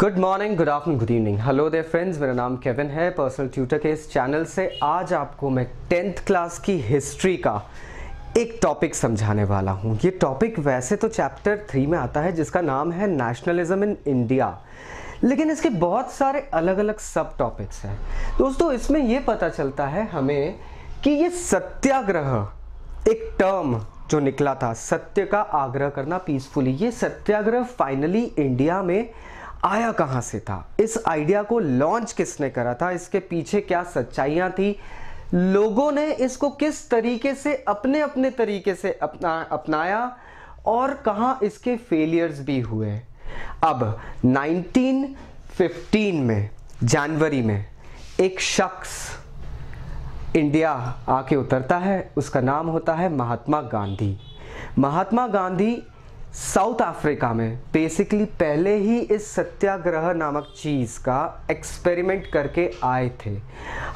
Good morning good afternoon good evening hello there friends मेरा नाम Kevin है personal tutor के इस चैनल से आज आपको मैं टेंथ क्लास की हिस्ट्री का एक टॉपिक समझाने वाला हूँ। ये टॉपिक वैसे तो चैप्टर थ्री में आता है, जिसका नाम है नेशनलिज्म इन इंडिया लेकिन इसके बहुत सारे अलग अलग सब टॉपिक्स हैं। दोस्तों, इसमें ये पता चलता है हमें कि ये सत्याग्रह, एक टर्म जो निकला था, सत्य का आग्रह करना पीसफुली ये सत्याग्रह फाइनली इंडिया में आया कहाँ से था? इस आइडिया को लॉन्च किसने करा था? इसके पीछे क्या सच्चाइयाँ थी? लोगों ने इसको किस तरीके से अपने अपने तरीके से अपना, अपनाया और कहाँ इसके फेलियर्स भी हुए? अब 1915 में, जनवरी में, एक शख्स इंडिया आके उतरता है, उसका नाम होता है महात्मा गांधी। महात्मा गांधी साउथ अफ्रीका में बेसिकली पहले ही इस सत्याग्रह नामक चीज़ का एक्सपेरिमेंट करके आए थे।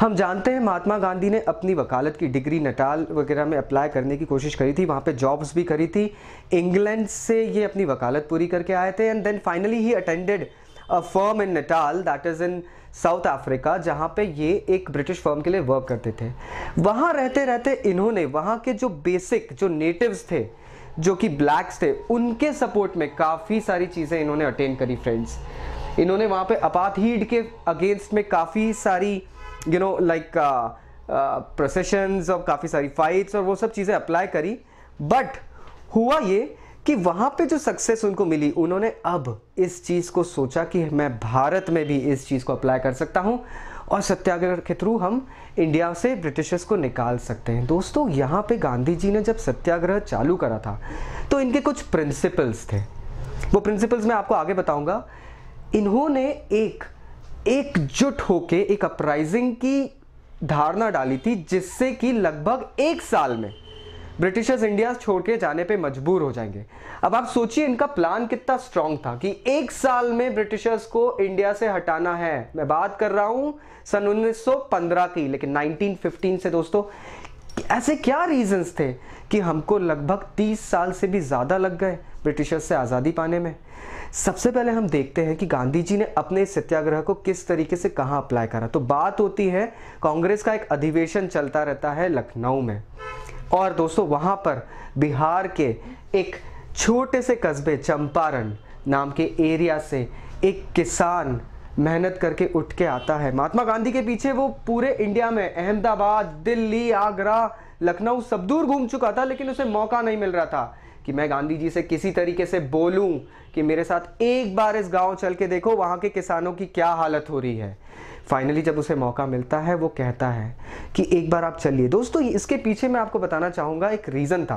हम जानते हैं महात्मा गांधी ने अपनी वकालत की डिग्री, नटाल वगैरह में अप्लाई करने की कोशिश करी थी, वहाँ पे जॉब्स भी करी थी। इंग्लैंड से ये अपनी वकालत पूरी करके आए थे and then finally he attended a firm in Natal that is in South Africa जहाँ पे ये एक ब्रिटिश फर्म के लिए वर्क करते थे। वहाँ रहते रहते इन्होंने, वहाँ के जो बेसिक जो नेटिव्स थे जो कि ब्लैक्स थे, उनके सपोर्ट में काफ़ी सारी चीज़ें इन्होंने अटेंड करी फ्रेंड्स इन्होंने वहाँ पे अपातहीड के अगेंस्ट में काफ़ी सारी यू नो लाइक प्रोसेशंस और काफ़ी सारी फाइट्स और वो सब चीज़ें अप्लाई करी. बट हुआ ये कि वहाँ पे जो सक्सेस उनको मिली, उन्होंने अब इस चीज़ को सोचा कि मैं भारत में भी इस चीज़ को अप्लाई कर सकता हूँ. और सत्याग्रह के थ्रू हम इंडिया से ब्रिटिशर्स को निकाल सकते हैं। दोस्तों, यहाँ पे गांधी जी ने जब सत्याग्रह चालू करा था तो इनके कुछ प्रिंसिपल्स थे। वो प्रिंसिपल्स मैं आपको आगे बताऊँगा। इन्होंने एक, एकजुट होके एक अपराइजिंग की धारणा डाली थी, जिससे कि लगभग एक साल में ब्रिटिशर्स इंडिया छोड़ के जाने पे मजबूर हो जाएँगे। अब आप सोचिए, इनका प्लान कितना स्ट्रांग था कि एक साल में ब्रिटिशर्स को इंडिया से हटाना है। मैं बात कर रहा हूँ सन 1915 की, लेकिन 1915 से दोस्तों, ऐसे क्या रीजंस थे कि हमको लगभग 30 साल से भी ज़्यादा लग गए ब्रिटिशर्स से आज़ादी पाने में? सबसे पहले हम देखते हैं कि गांधी जी ने अपने सत्याग्रह को किस तरीके से कहाँ अप्लाई करा। तो बात होती है, कांग्रेस का एक अधिवेशन चलता रहता है लखनऊ में। और दोस्तों, वहाँ पर बिहार के एक छोटे से कस्बे चंपारण नाम के एरिया से एक किसान मेहनत करके उठ के आता है। महात्मा गांधी के पीछे वो पूरे इंडिया में, अहमदाबाद, दिल्ली, आगरा, लखनऊ, सब दूर घूम चुका था, लेकिन उसे मौका नहीं मिल रहा था कि मैं गांधी जी से किसी तरीके से बोलूँ कि मेरे साथ एक बार इस गाँव चल के देखो, वहाँ के किसानों की क्या हालत हो रही है। फाइनली जब उसे मौका मिलता है, वो कहता है कि एक बार आप चलिए। दोस्तों इसके पीछे मैं आपको बताना चाहूँगा, एक रीज़न था।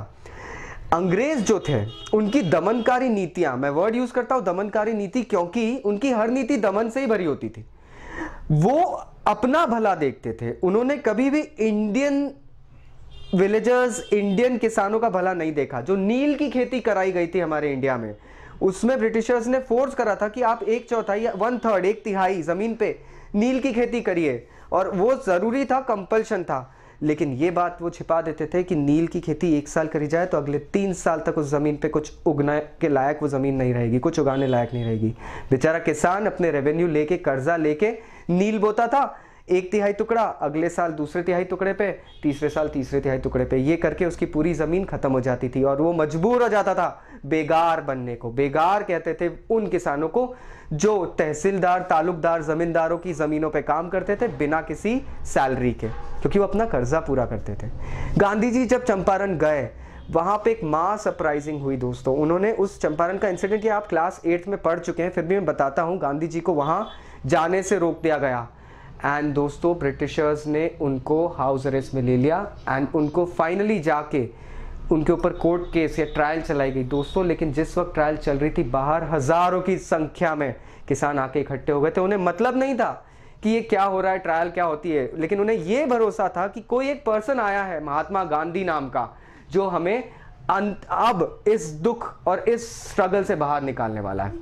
अंग्रेज़ जो थे, उनकी दमनकारी नीतियाँ, मैं वर्ड यूज़ करता हूँ, दमनकारी नीति क्योंकि उनकी हर नीति दमन से ही भरी होती थी। वो अपना भला देखते थे। उन्होंने कभी भी इंडियन विलेजर्स इंडियन किसानों का भला नहीं देखा। जो नील की खेती कराई गई थी हमारे इंडिया में उसमें ब्रिटिशर्स ने फोर्स करा था कि आप एक चौथाई वन थर्ड एक तिहाई ज़मीन पे नील की खेती करिए। और वो ज़रूरी था कंपल्शन था। लेकिन ये बात वो छिपा देते थे कि नील की खेती एक साल करी जाए तो अगले तीन साल तक उस ज़मीन पे कुछ उगने के लायक वो ज़मीन नहीं रहेगी, कुछ उगाने लायक नहीं रहेगी। बेचारा किसान अपने रेवेन्यू लेके, कर्जा लेके नील बोता था। एक तिहाई टुकड़ा, अगले साल दूसरे तिहाई टुकड़े पे, तीसरे साल तीसरे तिहाई टुकड़े पे। ये करके उसकी पूरी ज़मीन खत्म हो जाती थी और वो मजबूर हो जाता था बेगार बनने को। बेगार कहते थे उन किसानों को जो तहसीलदार, तालुकदार, जमींदारों की ज़मीनों पे काम करते थे बिना किसी सैलरी के, क्योंकि वो अपना कर्जा पूरा करते थे। गांधी जी जब चंपारण गए, वहाँ पे एक मास अपराइजिंग हुई दोस्तों। उन्होंने उस चंपारण का इंसिडेंट ये आप क्लास एट्थ में पढ़ चुके हैं, फिर भी मैं बताता हूँ, गांधी जी को वहाँ जाने से रोक दिया गया। एंड दोस्तों ब्रिटिशर्स ने उनको हाउस अरेस्ट में ले लिया एंड उनको फाइनली जाके उनके ऊपर कोर्ट केस या ट्रायल चलाई गई। दोस्तों, लेकिन जिस वक्त ट्रायल चल रही थी, बाहर हज़ारों की संख्या में किसान आके इकट्ठे हो गए थे। उन्हें मतलब नहीं था कि ये क्या हो रहा है ट्रायल क्या होती है, लेकिन उन्हें ये भरोसा था कि कोई एक पर्सन आया है, महात्मा गांधी नाम का, जो हमें अब इस दुख और इस स्ट्रगल से बाहर निकालने वाला है।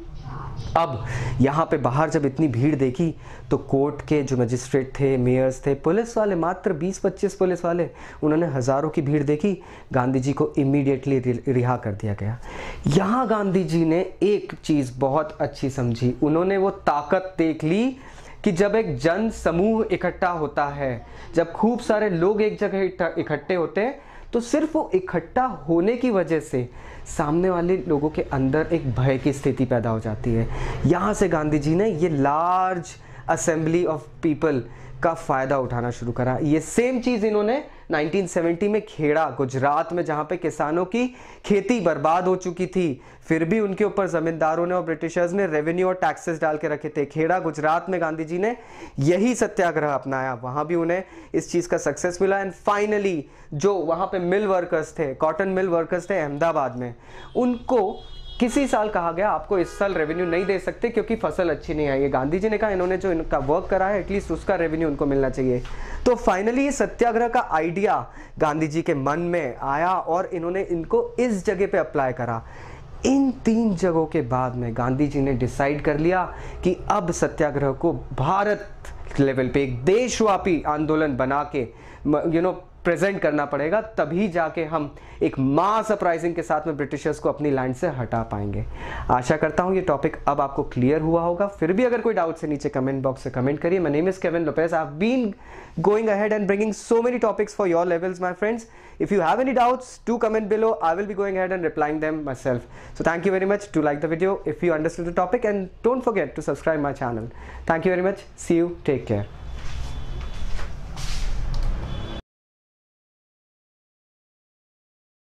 अब यहाँ पे बाहर जब इतनी भीड़ देखी तो कोर्ट के जो मजिस्ट्रेट थे, मेयर्स थे, पुलिस वाले, मात्र 20-25 पुलिस वाले, उन्होंने हज़ारों की भीड़ देखी। गांधी जी को इमीडिएटली रिहा कर दिया गया। यहाँ गांधी जी ने एक चीज़ बहुत अच्छी समझी। उन्होंने वो ताकत देख ली कि जब एक जन समूह इकट्ठा होता है, जब खूब सारे लोग एक जगह इकट्ठे होते हैं तो सिर्फ़ वो इकट्ठा होने की वजह से सामने वाले लोगों के अंदर एक भय की स्थिति पैदा हो जाती है। यहाँ से गांधी जी ने ये लार्ज असेंबली ऑफ़ पीपल का फ़ायदा उठाना शुरू करा। ये सेम चीज़ इन्होंने 1970 में खेड़ा, गुजरात में, जहाँ पे किसानों की खेती बर्बाद हो चुकी थी। फिर भी उनके ऊपर जमींदारों ने और ब्रिटिशर्स ने रेवेन्यू और टैक्सेस डाल के रखे थे। खेड़ा, गुजरात में गांधी जी ने यही सत्याग्रह अपनाया। वहाँ भी उन्हें इस चीज़ का सक्सेस मिला। एंड फाइनली जो वहाँ पे मिल वर्कर्स थे कॉटन मिल वर्कर्स थे अहमदाबाद में, उनको किसी साल कहा गया, आपको इस साल रेवेन्यू नहीं दे सकते क्योंकि फ़सल अच्छी नहीं आई है। गांधी जी ने कहा, इन्होंने जो इनका वर्क करा है एटलीस्ट उसका रेवेन्यू उनको मिलना चाहिए। तो फाइनली ये सत्याग्रह का आइडिया गांधी जी के मन में आया और इन्होंने इनको इस जगह पे अप्लाई करा। इन तीन जगहों के बाद में गांधी जी ने डिसाइड कर लिया कि अब सत्याग्रह को भारत लेवल पे एक देशव्यापी आंदोलन बना के यू नो प्रेजेंट करना पड़ेगा, तभी जाके हम एक मास अपराइजिंग के साथ में ब्रिटिशर्स को अपनी लैंड से हटा पाएँगे। आशा करता हूँ ये टॉपिक अब आपको क्लियर हुआ होगा। फिर भी अगर कोई डाउट से नीचे कमेंट बॉक्स से कमेंट करिए। My name is Kevin Lopez I been going ahead and bringing so many topics for your levels my friends if you have any doubts to comment below I will be going head and replying them myself so thank you very much to like the video if you understand the topic and don't forget to subscribe my channel thank you very much see you take care